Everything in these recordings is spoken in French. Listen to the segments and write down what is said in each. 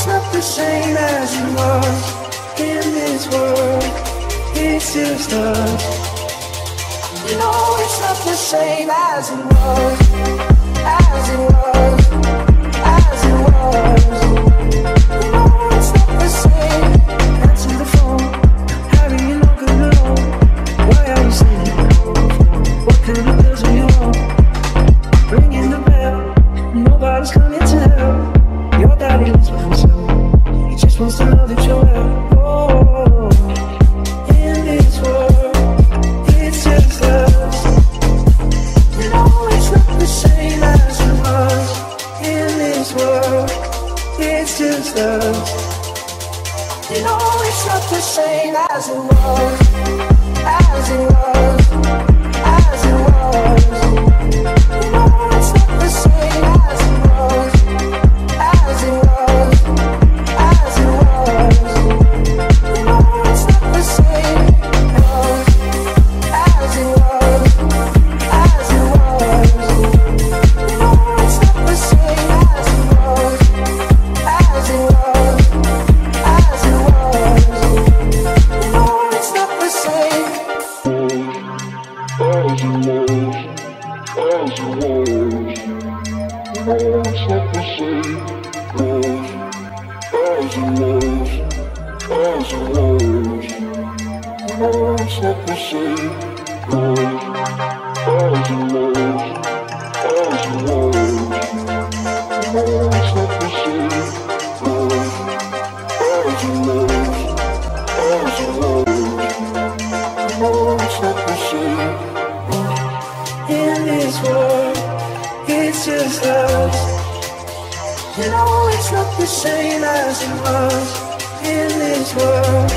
It's not the same as it was in this world. It's just us. You know it's not the same as it was, as it was, as it was. as it was. The same. As it was, as it was. Not the same. As it was, as it was. world. It's just us. You know it's not the same as it was in this world.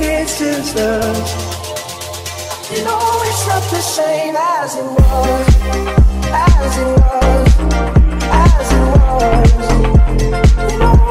It's just us. You know it's not the same as it was, as it was, as it was. You know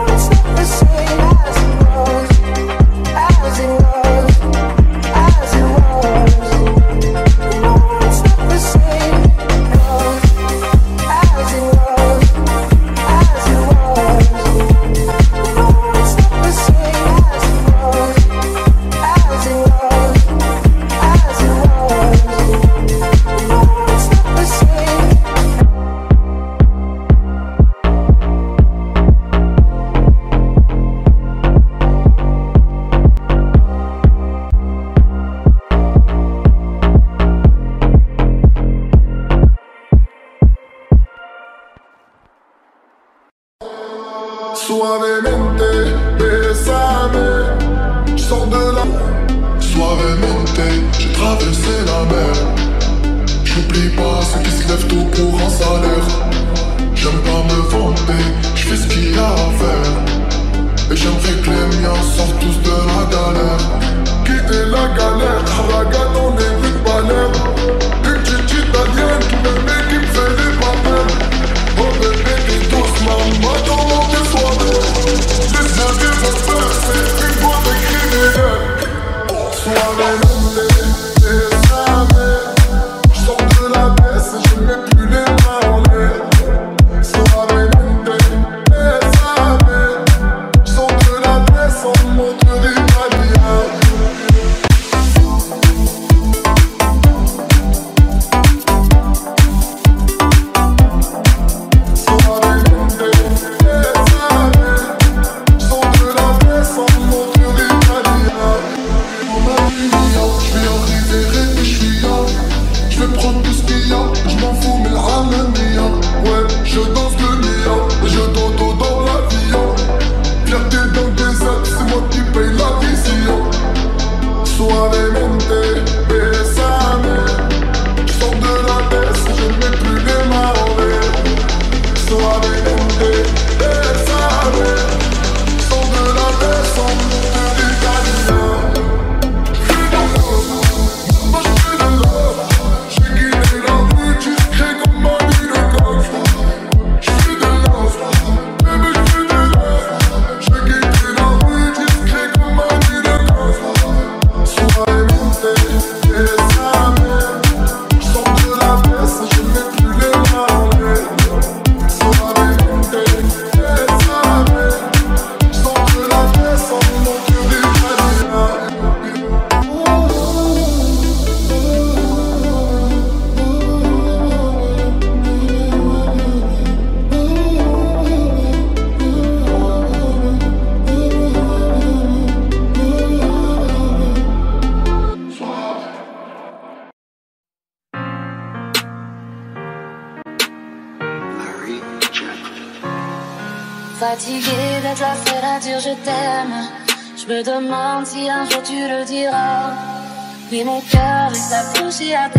see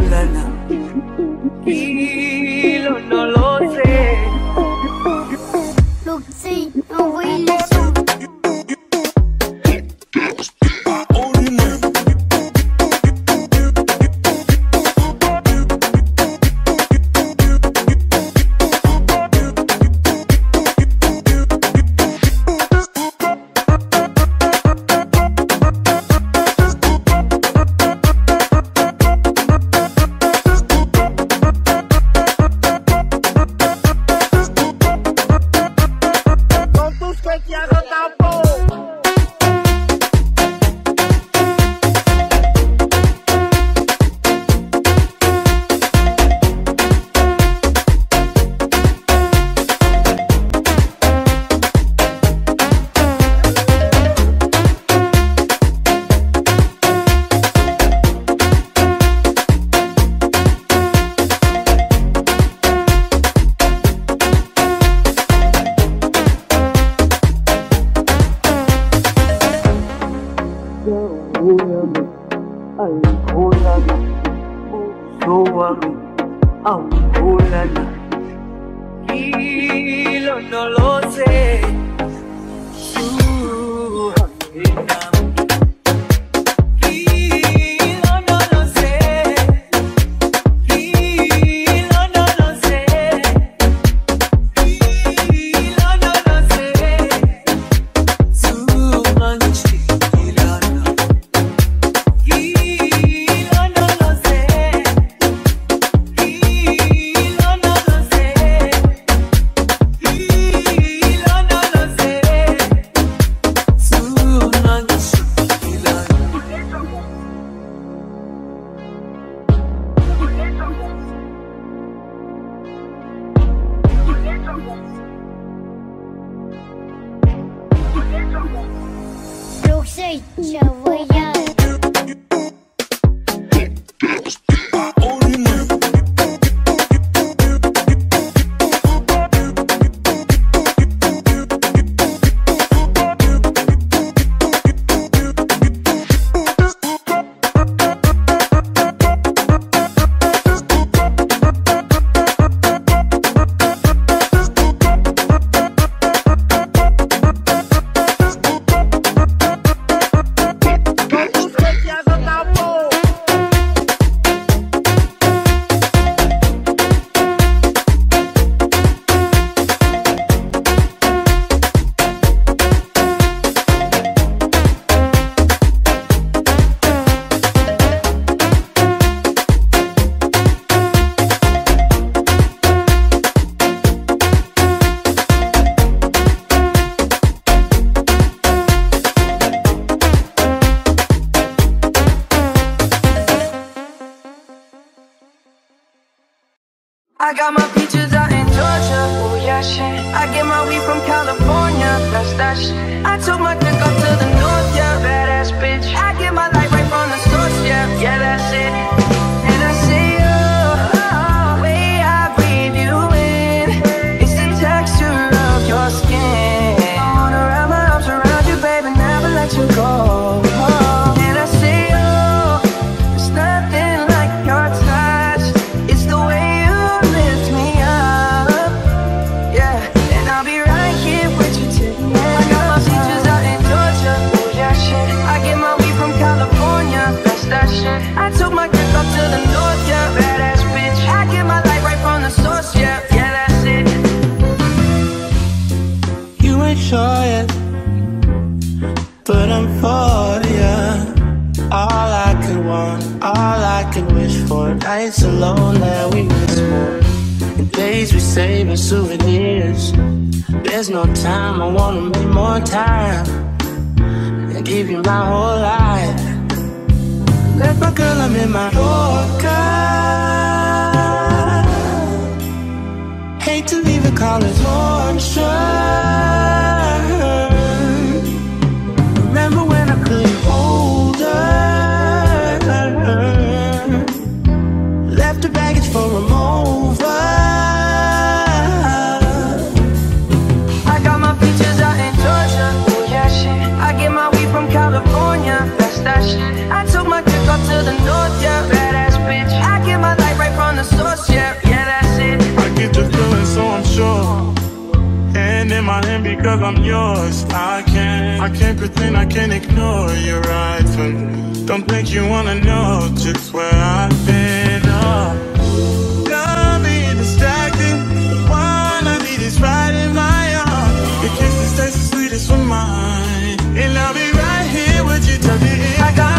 And I'll be right here with you till the.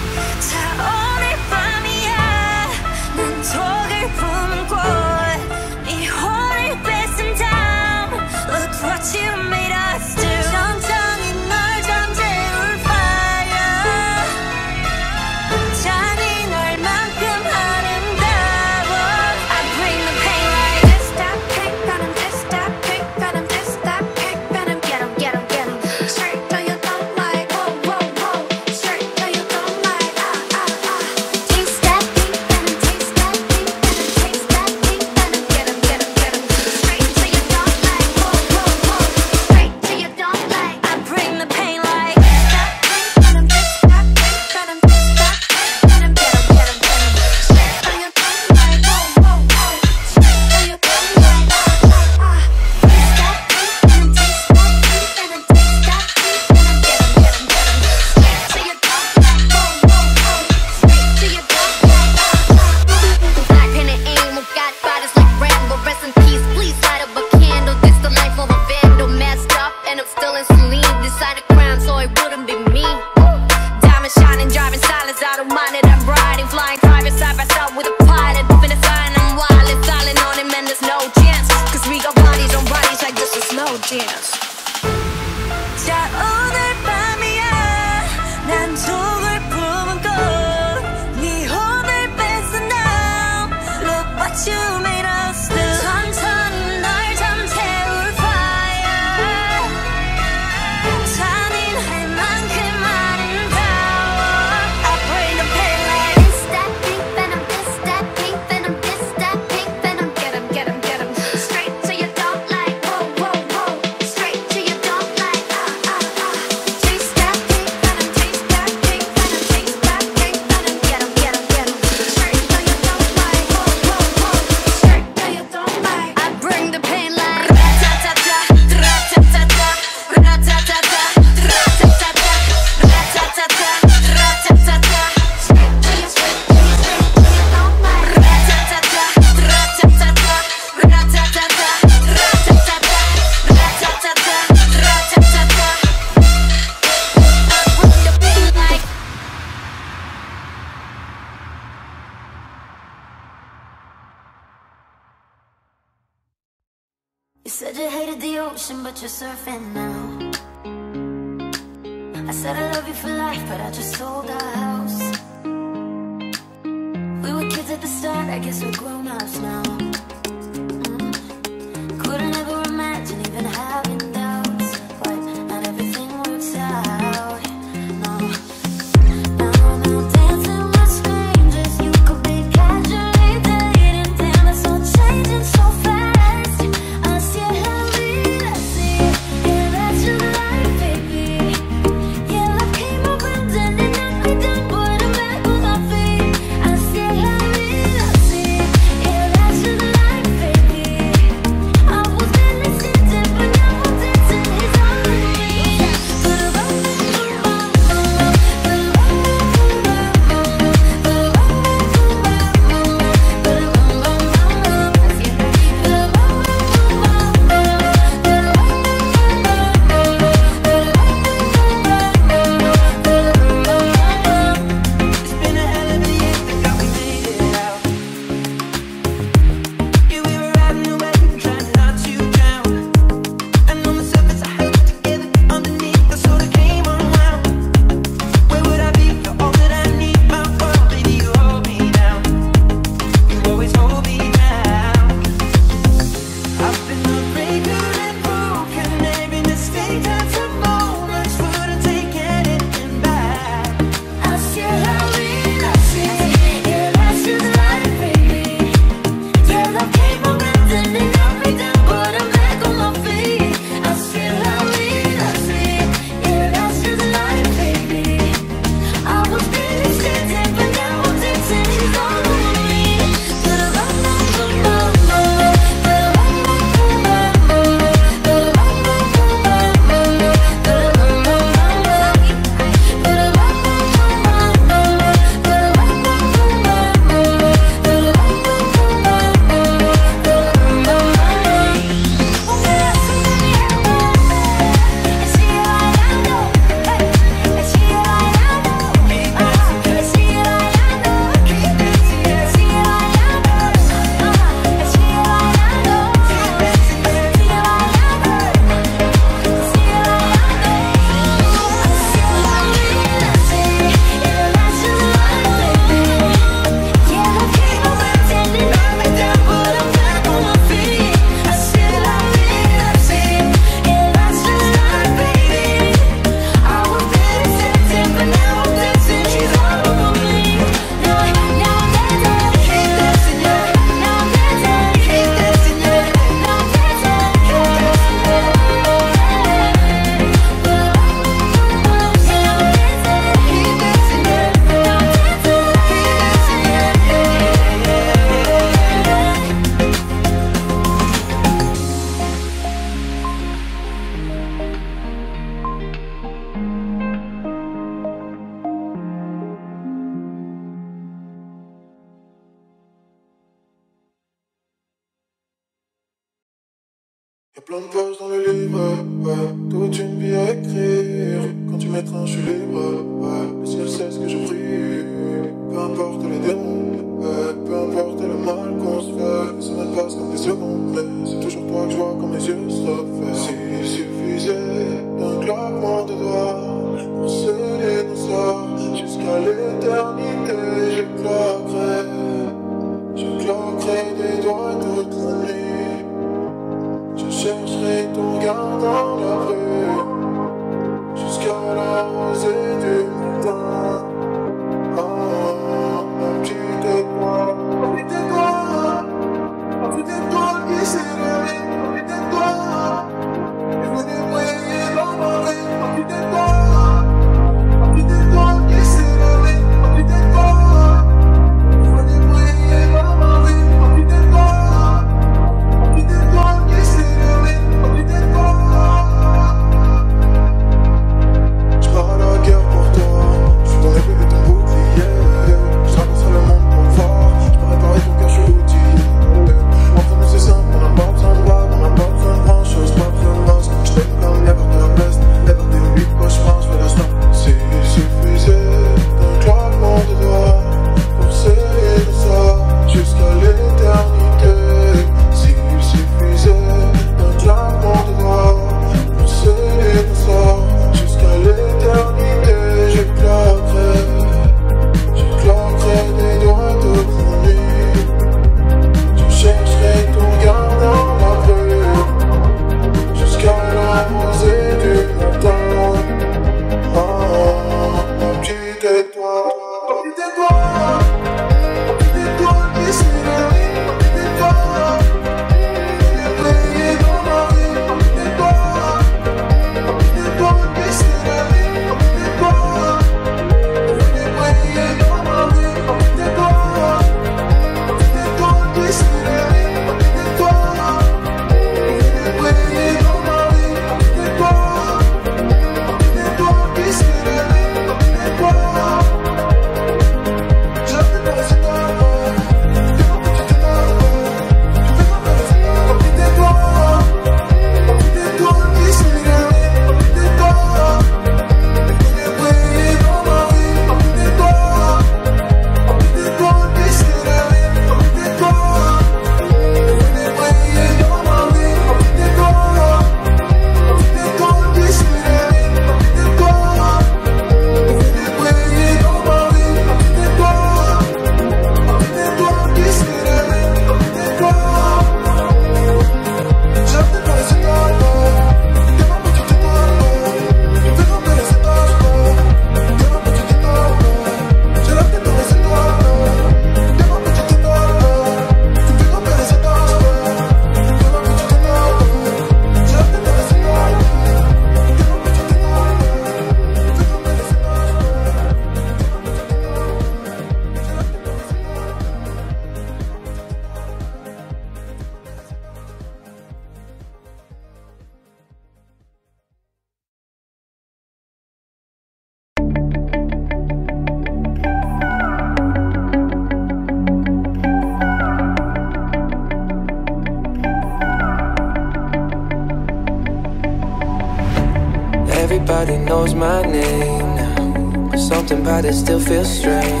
knows my name now. Something about it still feels strange.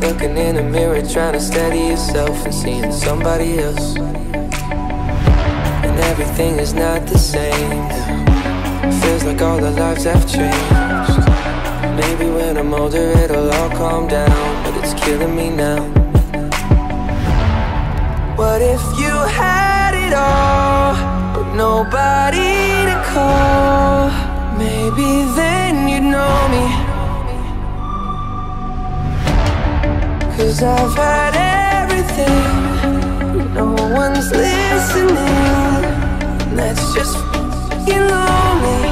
Looking in the mirror, trying to steady yourself and seeing somebody else. And everything is not the same now. Feels like all the lives have changed. Maybe when I'm older, it'll all calm down, but it's killing me now. What if you had it all, but nobody to call? Maybe then you'd know me. Cause I've had everything. No one's listening. That's just f***ing lonely.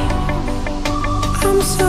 I'm so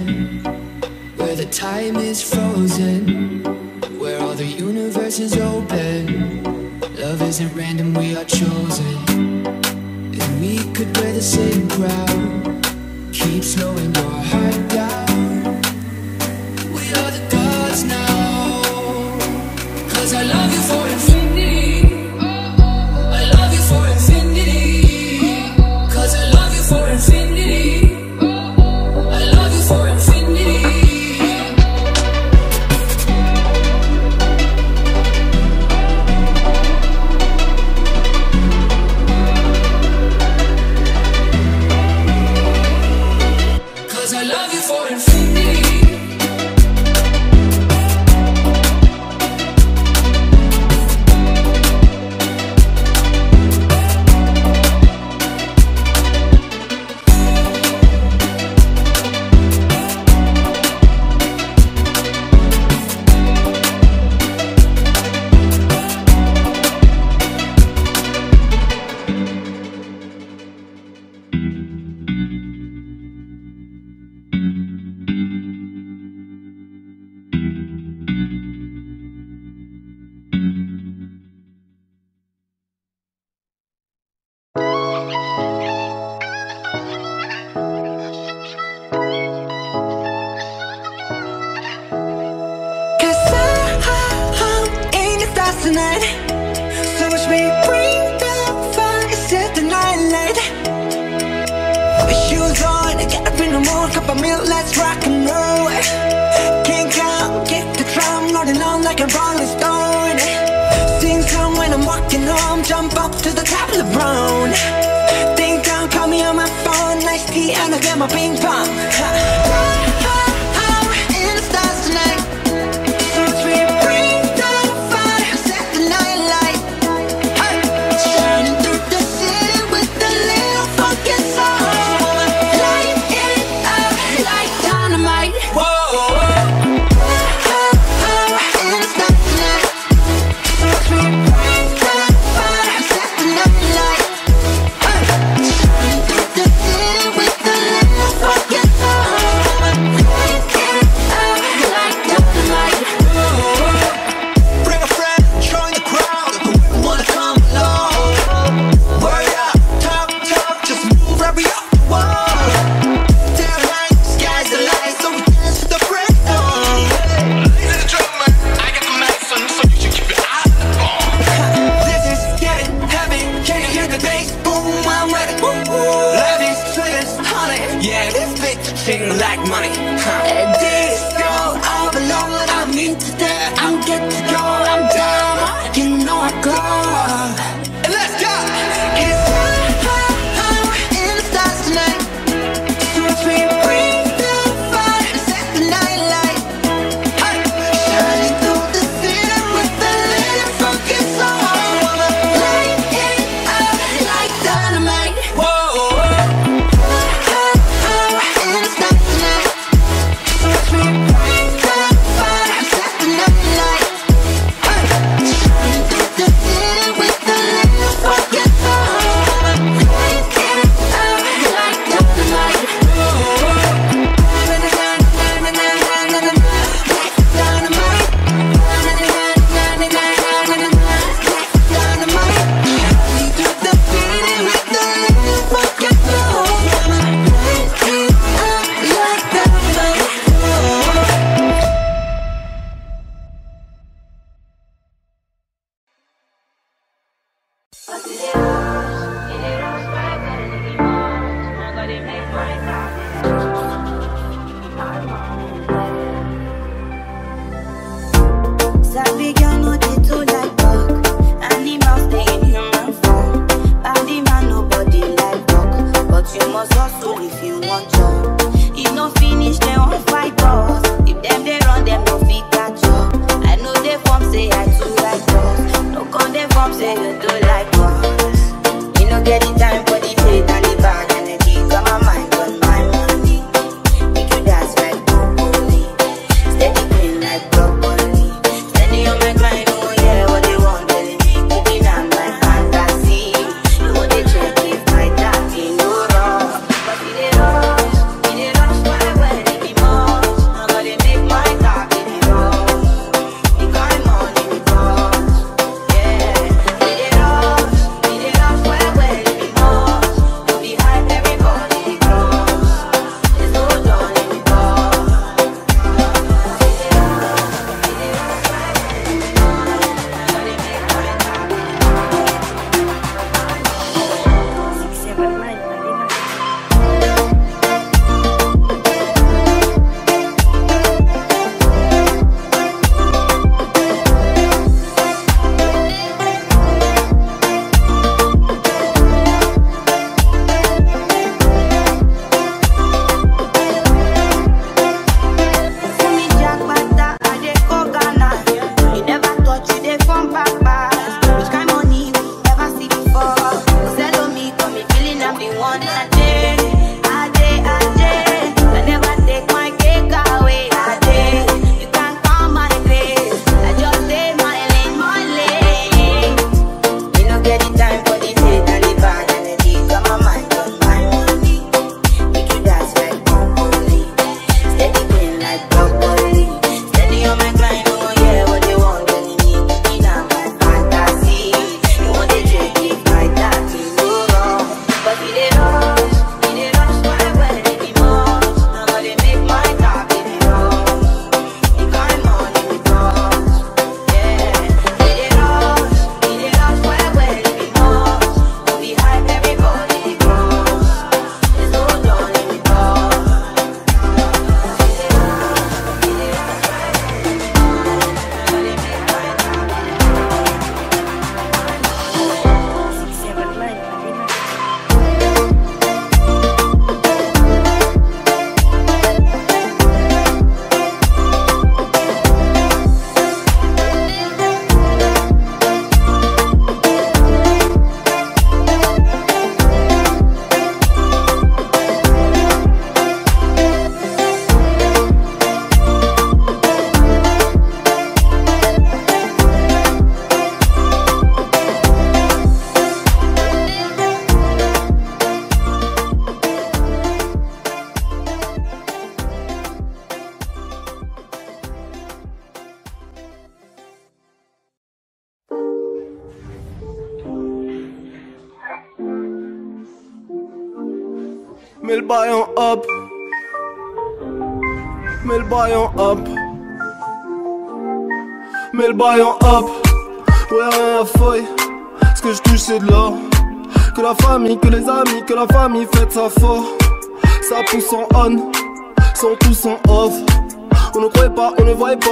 where the time is frozen, where all the universe is open. Love isn't random, we are chosen. And we could wear the same crown, keep slowing your heart down. We are the gods now, cause I love you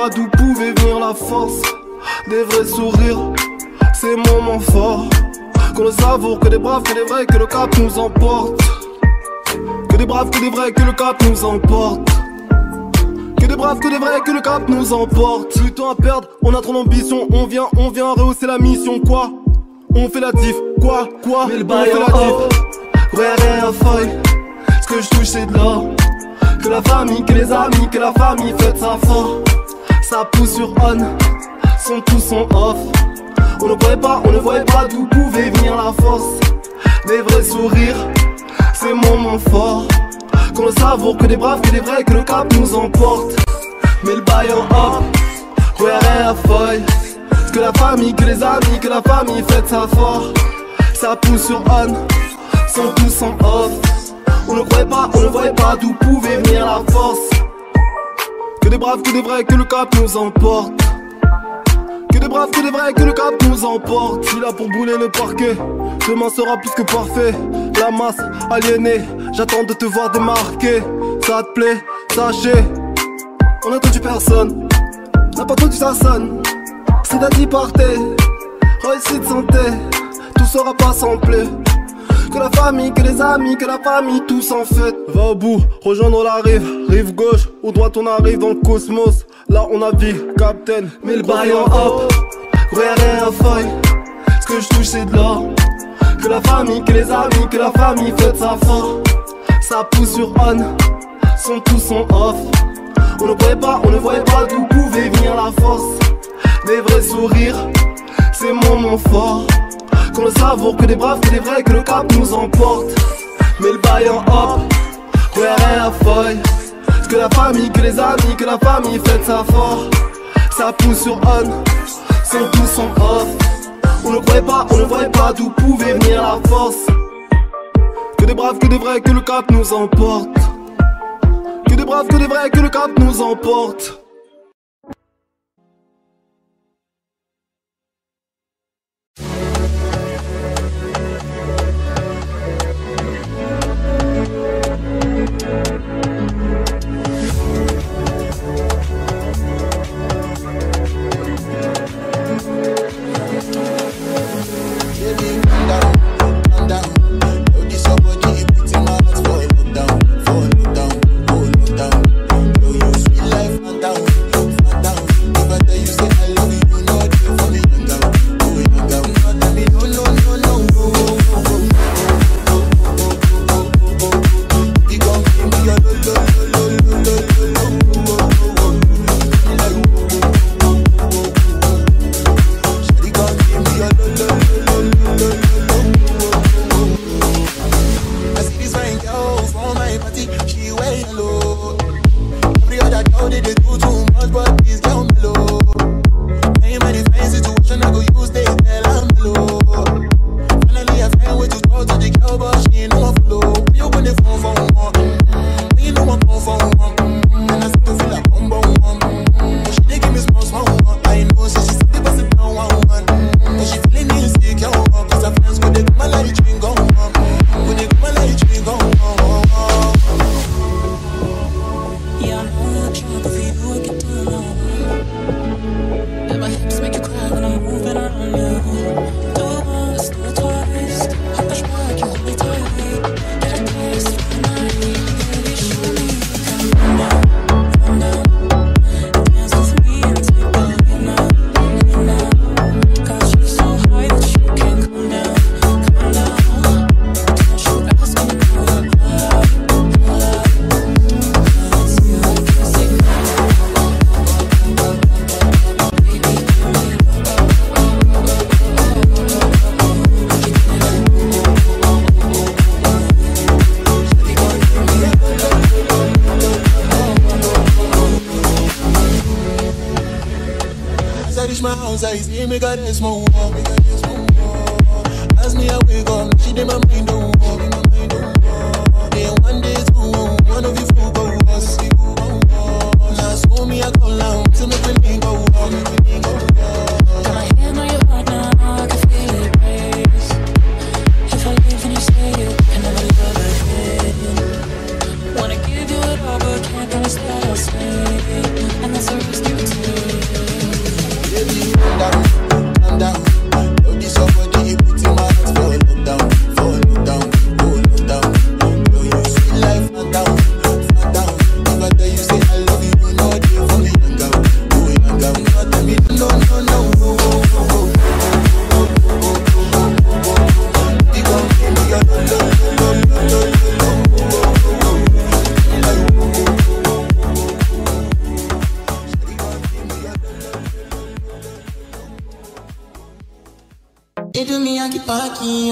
pas d'où pouvait venir la force. Des vrais sourires, ces moments forts. Qu'on le savoure, que des braves, que des vrais, que le cap nous emporte. Que des braves, que des vrais, que le cap nous emporte. Que des braves, que des vrais, que le cap nous emporte. Plus temps à perdre, on a trop d'ambition. On vient, on vient rehausser la mission. Quoi? On fait la diff. Quoi? Quoi? Mais le On fait la diff. Ouais, rien à feuille. Ce que je touche, c'est de l'or. Que la famille, que les amis, que la famille fête ça fort. Ça pousse sur on, sont tous en off. On ne voyait pas, on ne voyait pas d'où pouvait venir la force. Des vrais sourires, ces moments forts. Qu'on le savoure, que des braves, que des vrais, que le cap nous emporte. Mais le bail en hop, ouais, à feuille. Que la famille, que les amis, que la famille fête ça fort. Ça pousse sur on, sont tous en off. On ne croyait pas, on ne voyait pas d'où pouvait venir la force. Que des braves, que des vrais, que le cap nous emporte. Que des braves, que des vrais, que le cap nous emporte. Je suis là pour brûler le parquet. Demain sera plus que parfait. La masse aliénée, j'attends de te voir démarquer. Ça te plaît, sachez. On a entendu personne. N'a pas entendu ça sonne. C'est dit partez. Réussite santé. Tout sera pas sans plaie. Que la famille, que les amis, que la famille, tous en fête. Va au bout, rejoindre la rive, rive gauche ou droite, on arrive dans le cosmos. Là on a vie, captain, mais le bail en hop. Rien à feuille, ce que je touche c'est de l'or. Que la famille, que les amis, que la famille fête ça fort. Ça pousse sur on, sont tous en off. On ne voyait pas, on ne voyait pas d'où pouvait venir la force. Des vrais sourires, ces moments forts. Qu'on le savoure, que des braves, que des vrais, que le cap nous emporte. Mais le bail en hop, ouais, rien à feuille. Que la famille, que les amis, que la famille fête ça fort. Ça pousse sur on, sont tous en off. On ne croyait pas, on ne voyait pas d'où pouvait venir la force. Que des braves, que des vrais, que le cap nous emporte. Que des braves, que des vrais, que le cap nous emporte. donner de me got this more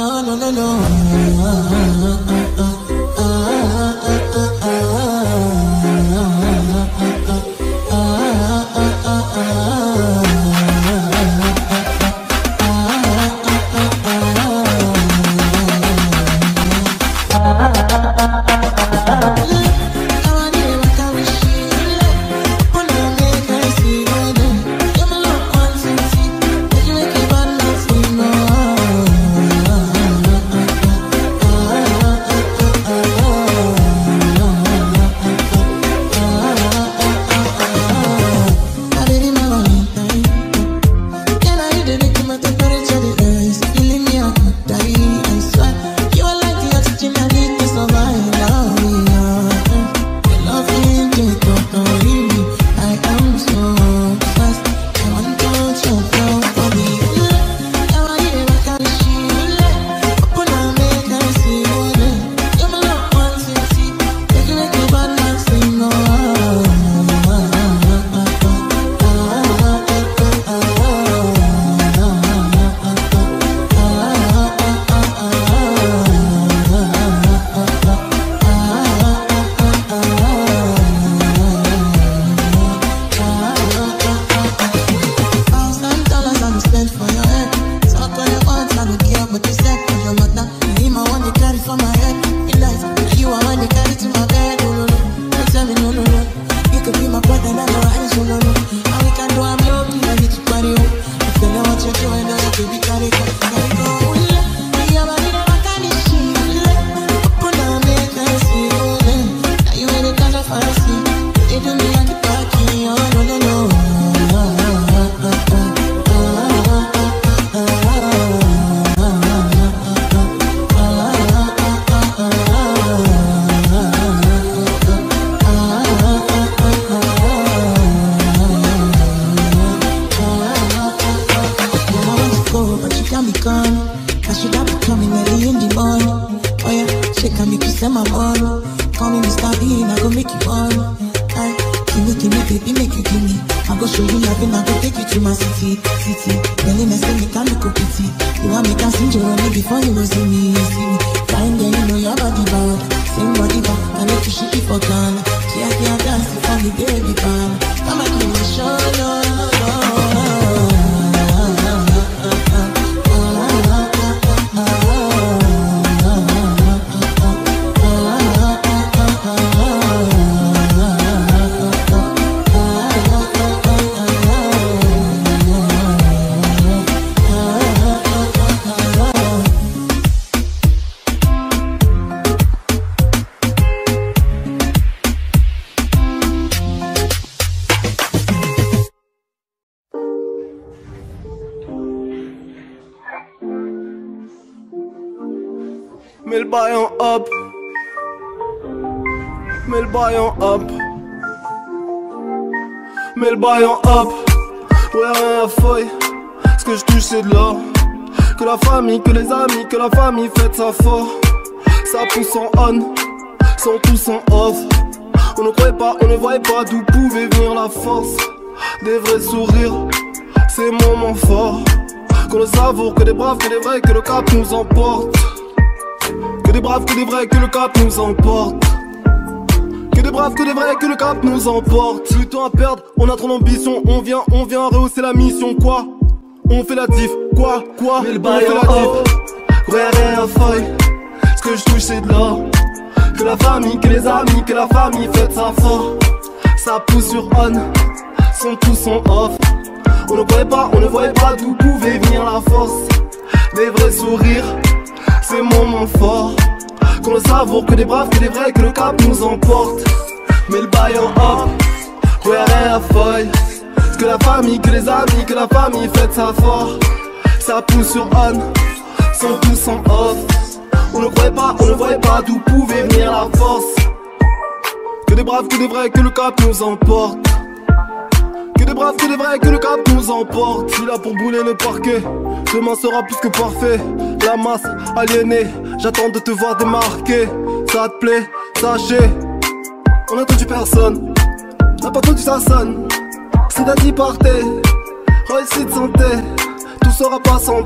no, no, no, no. Mets le bail en hop. Mets le bail en hop. Mets le bail en hop. Ouais, rien à feuille. Ce que je touche, c'est de l'or. Que la famille, que les amis, que la famille fête ça fort. Ça pousse en on, sont tous en off. On ne croyait pas, on ne voyait pas d'où pouvait venir la force. Des vrais sourires, c'est moments forts. Qu'on le savoure, que des braves, que des vrais, que le cap nous emporte. Que des braves, que des vrais, que le cap nous emporte. Que des braves, que des vrais, que le cap nous emporte. Plus de temps à perdre, on a trop d'ambition. On vient, on vient rehausser la mission. Quoi? On fait la diff. Quoi? Quoi? Mais le On fait la diff. Ouais, rien. Ce que je touche, c'est de l'or. Que la famille, que les amis, que la famille fête ça fort. Ça pousse sur on, sont tous en off. On ne croyait pas, on ne voyait pas d'où pouvait venir la force. Des vrais sourires, c'est moments forts. Qu'on le savoure, que des braves, que des vrais, que le cap nous emporte. mets le bail en hop. Regarde la feuille. Que la famille, que les amis, que la famille fête ça fort. Ça pousse sur on, sont tous en off. On ne croyait pas, on ne voyait pas d'où pouvait venir la force. Que des braves, que des vrais, que le cap nous emporte. Que des braves, que des vrais, que le cap nous emporte. Je suis là pour brûler le parquet. Demain sera plus que parfait. La masse aliénée, j'attends de te voir démarquer. Ça te plaît, sachez. On n'a entendu personne, n'a pas entendu ça sonne. C'est dit partez, réussite santé, tout sera pas sans.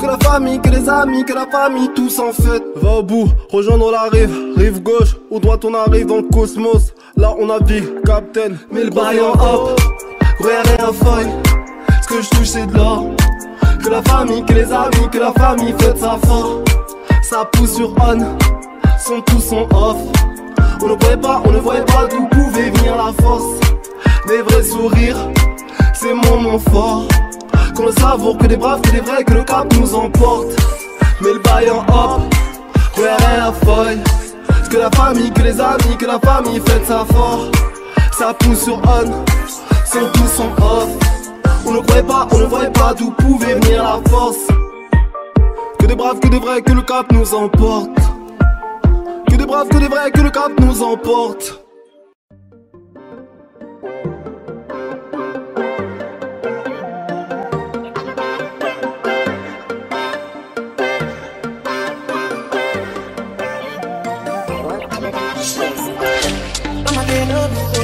Que la famille, que les amis, que la famille, tous en fête. Va au bout, rejoindre la rive, rive gauche ou droite, on arrive dans le cosmos. Là on navigue, captain, mets le bail en hop. Regardez un feuille, ce que je touche c'est de l'or. Que la famille, que les amis, que la famille fête sa fort. Ça pousse sur on, sont tous en off. On ne voyait pas, on ne voyait pas d'où pouvait venir la force. Des vrais sourires, c'est mon moment fort. Qu'on le savoure, que des braves, que des vrais, que le cap nous emporte. Mais le bail en hop, regarde la feuille. Que la famille, que les amis, que la famille fête ça fort. Ça pousse sur on, sont tous en off. On ne croyait pas, on ne voyait pas d'où pouvait venir la force. Que des braves, que des vrais, que le cap nous emporte. Que des braves, que des vrais, que le cap nous emporte. love.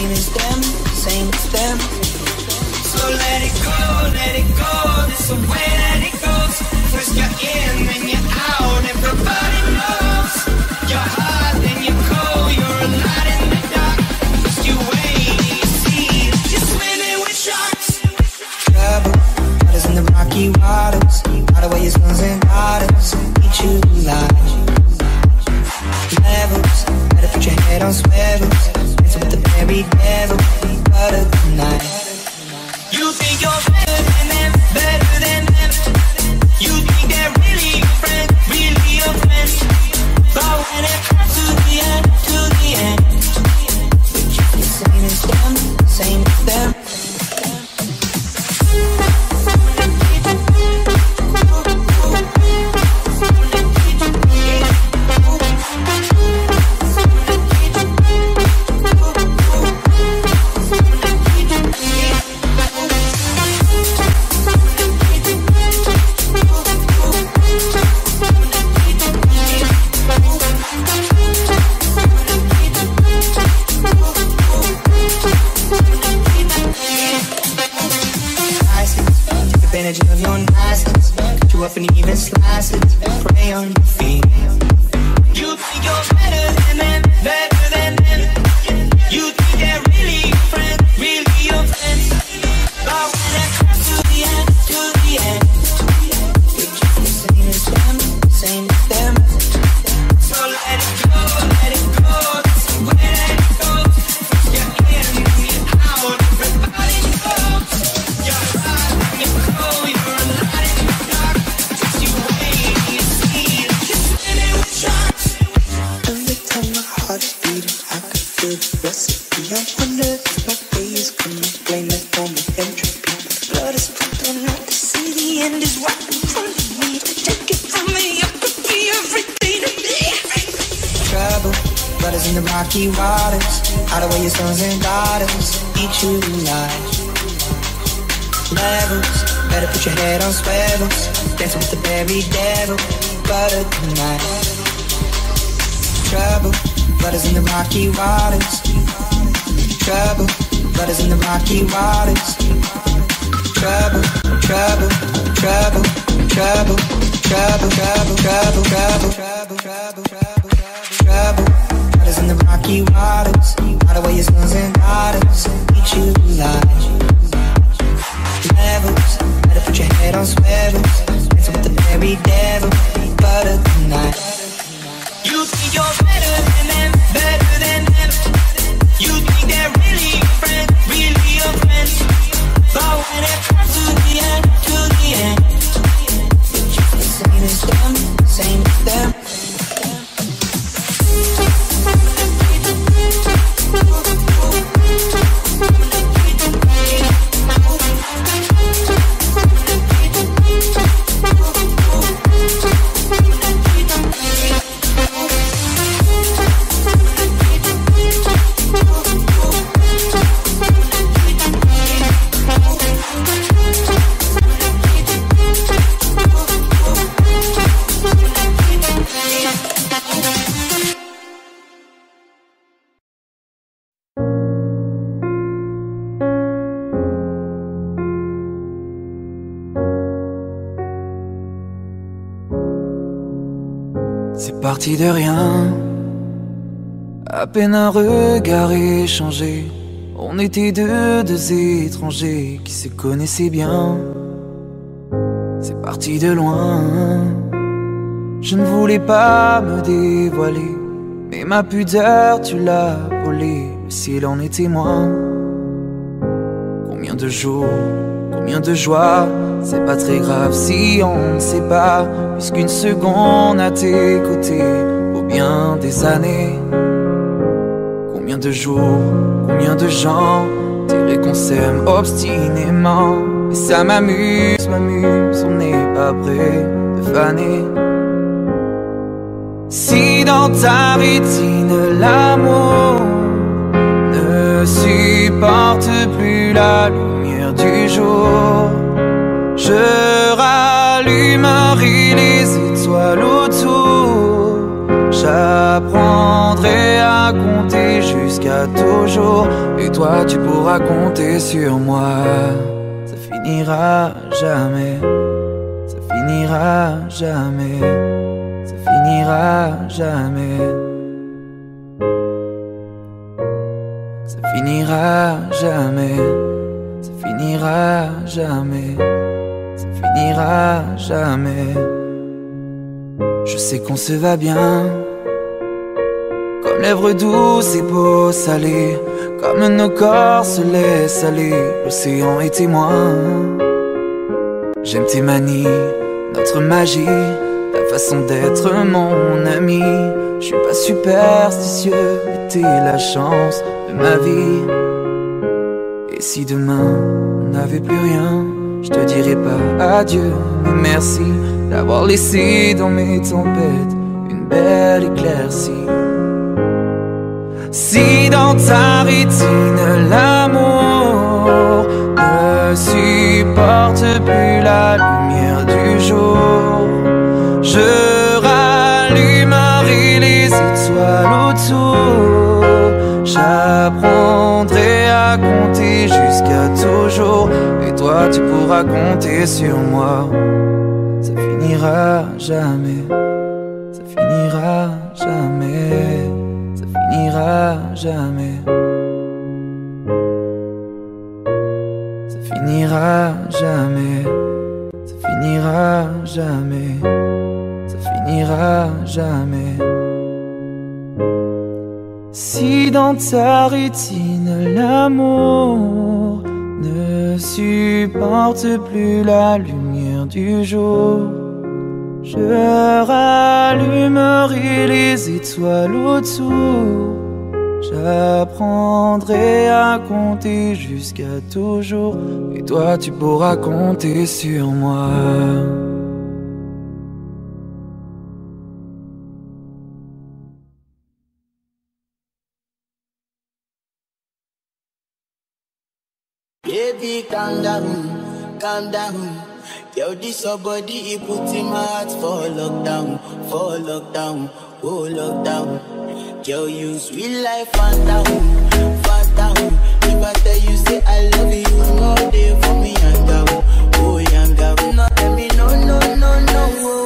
Same as them, same as them. So let it go, let it go, this the peine un regard échangé. On était deux, deux étrangers qui se connaissaient bien. C'est parti de loin, je ne voulais pas me dévoiler, mais ma pudeur tu l'as volée, le ciel en est témoin. Combien de jours, combien de joies, c'est pas très grave si on ne sait pas, puisqu'une seconde à tes côtés vaut bien des années. De jours, combien de gens diraient qu'on s'aime obstinément. Et ça m'amuse, m'amuse, on n'est pas prêt de faner. Si dans ta rétine l'amour ne supporte plus la lumière du jour, je rallumerai les étoiles autour. J'apprendrai à compter jusqu'à toujours. Et toi, tu pourras compter sur moi. Ça finira jamais. Ça finira jamais. Ça finira jamais. Ça finira jamais. Ça finira jamais. Ça finira jamais. Je sais qu'on se va bien. Lèvres douces et peau salée. Comme nos corps se laissent aller. L'océan est témoin. J'aime tes manies, notre magie. Ta façon d'être mon ami. Je suis pas superstitieux, mais t'es la chance de ma vie. Et si demain on n'avait plus rien, je te dirais pas adieu, mais merci d'avoir laissé dans mes tempêtes une belle éclaircie. Si dans ta rétine l'amour ne supporte plus la lumière du jour, je rallumerai les étoiles autour. J'apprendrai à compter jusqu'à toujours. Et toi, tu pourras compter sur moi. Ça finira jamais. Ça finira jamais. Jamais. Ça finira jamais. Ça finira jamais. Ça finira jamais. Si dans ta rétine l'amour ne supporte plus la lumière du jour, je rallumerai les étoiles autour. J'apprendrai à compter jusqu'à toujours. Et toi tu pourras compter sur moi. Baby calm down, calm down. Yo, this your body, it puts for lockdown, for lockdown, oh lockdown. Girl, you sweet life, Fanta home, Fanta home. If I tell you, say I love you all day for me, Yanga, oh Yanga. No, tell me no, no, no, no.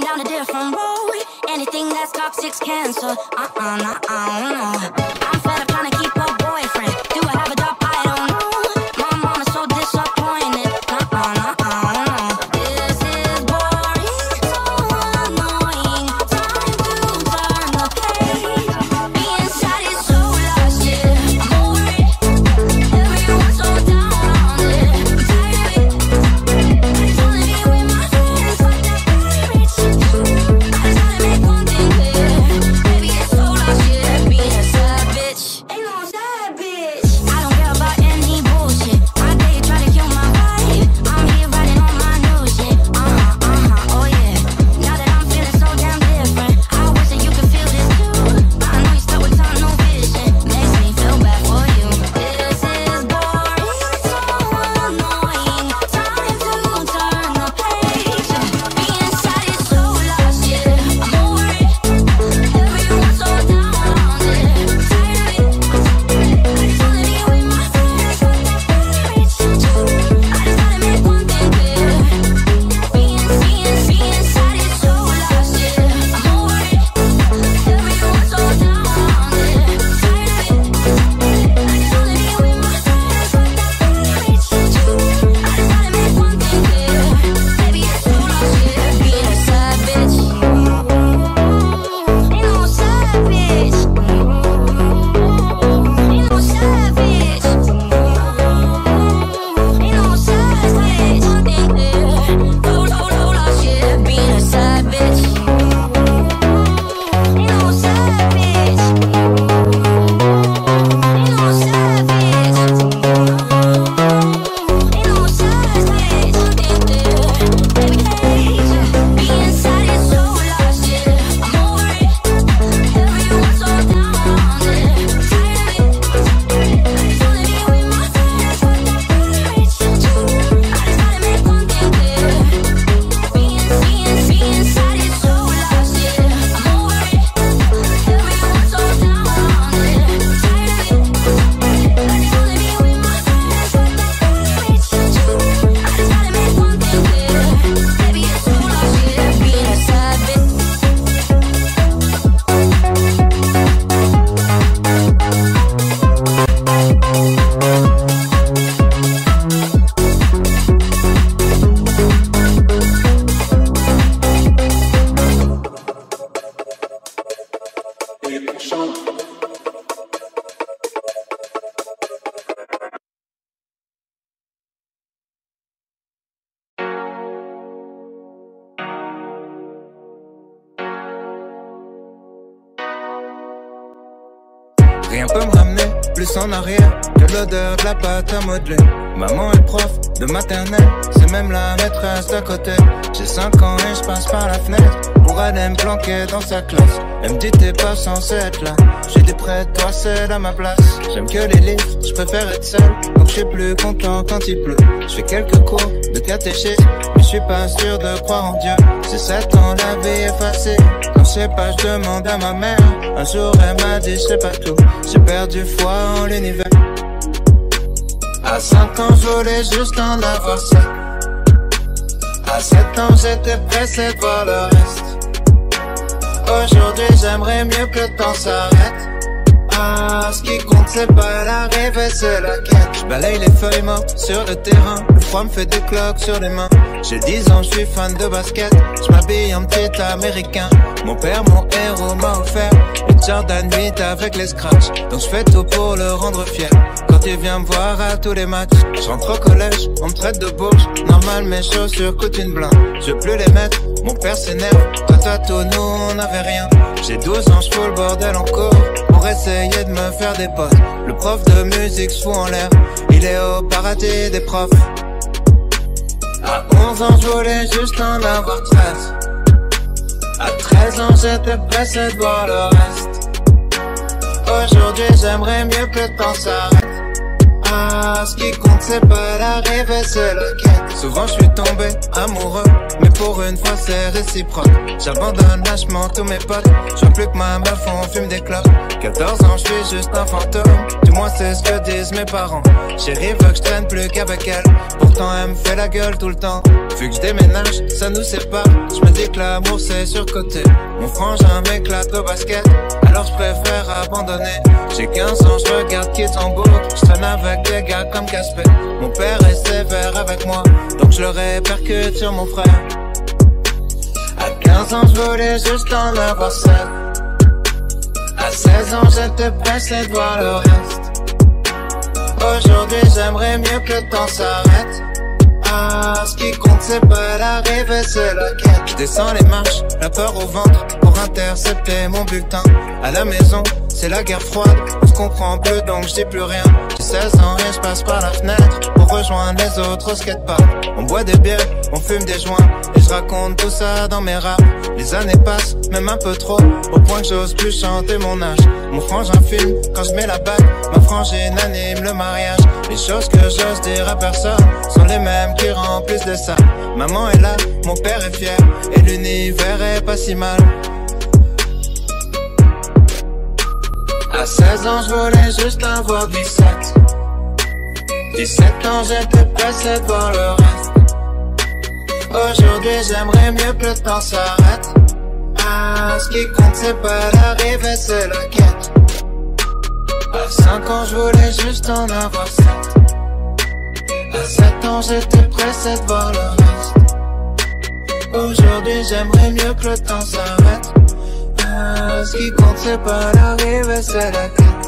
down a different road. Anything that's toxic's cancer. Uh uh, uh uh, no. Rien peut me ramener plus en arrière que l'odeur de la pâte à modeler. Maman est prof de maternelle, c'est même la maîtresse d'à côté. J'ai 5 ans et je passe par la fenêtre pour aller me planquer dans sa classe. Elle me dit t'es pas censé être là. J'ai des prêts, toi seul à ma place. J'aime que les livres, je préfère être seul. Donc je suis plus content quand il pleut. Je fais quelques cours de catéchisme, mais je suis pas sûr de croire en Dieu. C'est sept ans la vie effacée. Quand je sais pas, je demande à ma mère. Un jour elle m'a dit je sais pas tout. J'ai perdu foi en l'univers. À 5 ans, je voulais juste en avoir 7. À 7 ans, j'étais pressé de voir le reste. Aujourd'hui, j'aimerais mieux que le temps s'arrête. Ah, ce qui compte, c'est pas l'arrivée, c'est la quête. Je balaye les feuilles mortes sur le terrain. Le froid me fait des cloques sur les mains. J'ai 10 ans, je suis fan de basket. Je m'habille en petit américain. Mon père, mon héros, m'a offert une Jordan 8 avec les scratchs. Donc je fais tout pour le rendre fier. Quand il vient me voir à tous les matchs, je rentre au collège, on me traite de bourge. Normal, mes chaussures coûtent une blinde. Je plus les mettre, mon père s'énerve. Toi, toi, nous, on n'avait rien. J'ai 12 ans, je fous le bordel encore. Pour essayer de me faire des potes. Le prof de musique se fout en l'air. Il est au paradis des profs. À 11 ans, je voulais juste en avoir 13. À 13 ans, j'étais pressé de voir le reste. Aujourd'hui, j'aimerais mieux que le temps s'arrête. Ce qui compte, c'est pas l'arrivée, c'est la quête. Souvent, je suis tombé amoureux, mais pour une fois, c'est réciproque. J'abandonne lâchement tous mes potes. Je vois plus que ma meuf, on fume des clopes. 14 ans, je suis juste un fantôme. Du moins, c'est ce que disent mes parents. Chérie veut que je traîne plus qu'avec elle. Pourtant, elle me fait la gueule tout le temps. Vu que je déménage, ça nous sépare. Je me dis que l'amour, c'est surcoté. Mon frangin m'éclate au basket. Alors, je préfère abandonner. J'ai 15 ans, je regarde qui en boucle. Je traîne avec des comme Casper. Mon père est sévère avec moi. Donc, je le répercute sur mon frère. À 15 ans, je voulais juste en avoir 7. À 16 ans, j'étais pressé de voir le reste. Aujourd'hui, j'aimerais mieux que le temps s'arrête. Ce qui compte, c'est pas l'arrivée, c'est la quête. Je descends les marches, la peur au ventre, pour intercepter mon bulletin. À la maison, c'est la guerre froide, on se comprend plus donc je dis plus rien. J'ai 16 ans et je passe par la fenêtre pour rejoindre les autres au skatepark. On boit des bières, on fume des joints et je raconte tout ça dans mes raps. Les années passent, même un peu trop, au point que j'ose plus chanter mon âge. Mon frangin filme quand je mets la bague, ma frangine anime le mariage. Les choses que j'ose dire à personne sont les mêmes qui remplissent de ça. Maman est là, mon père est fier et l'univers est pas si mal. À 16 ans, je voulais juste avoir 17. 17 ans, j'étais pressé voir le reste. Aujourd'hui, j'aimerais mieux que le temps s'arrête. Ah, ce qui compte, c'est pas l'arrivée, c'est la quête. À 5 ans, je voulais juste en avoir 7. À 7 ans, j'étais pressé de voir le reste. Aujourd'hui, j'aimerais mieux que le temps s'arrête. Ah, ce qui compte, c'est pas l'arrivée, c'est la quête.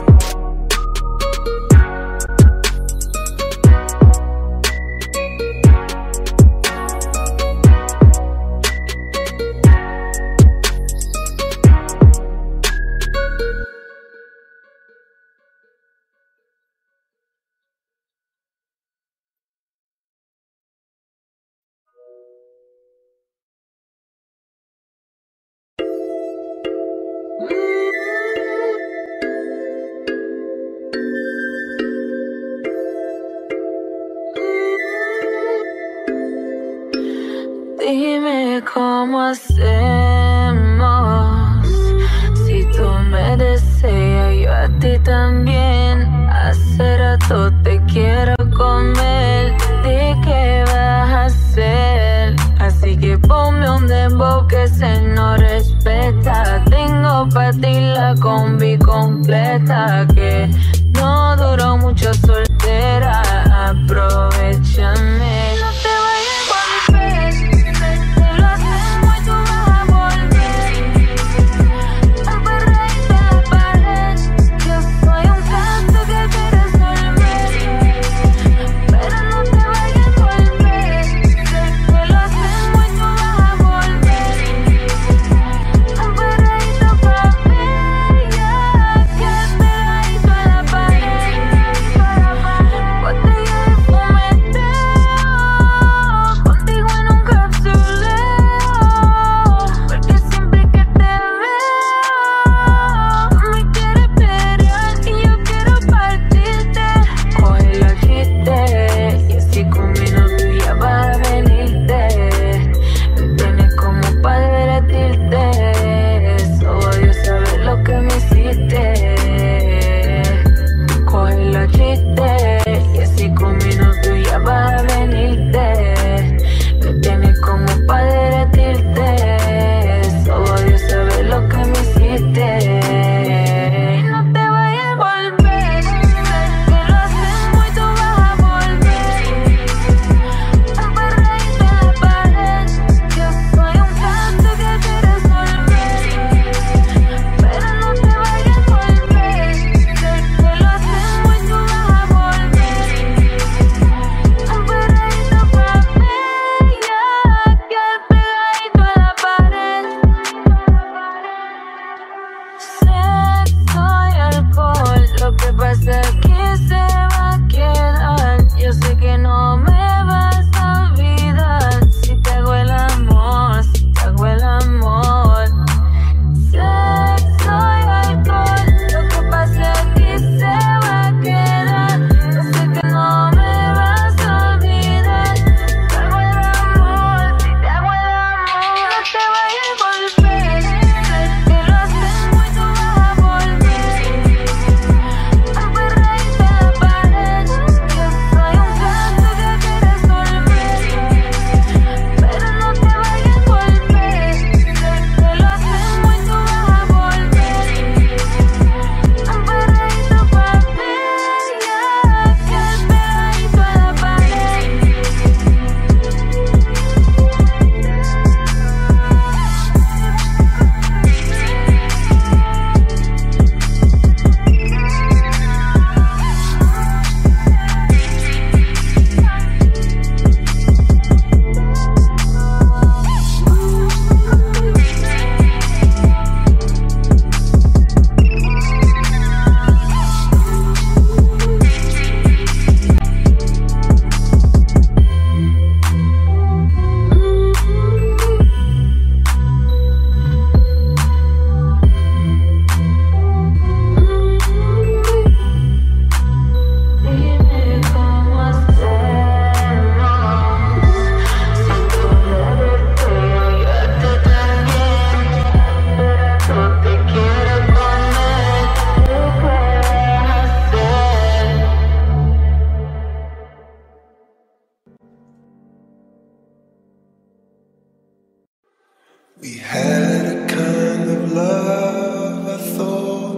Hacemos. Si tú me deseas, yo a ti también. Hace rato te quiero comer. ¿De qué vas a hacer? Así que ponme un dembow que se no respeta. Tengo para ti la combi completa. Que no duró mucho soltera. Aprovechame. We had a kind of love, I thought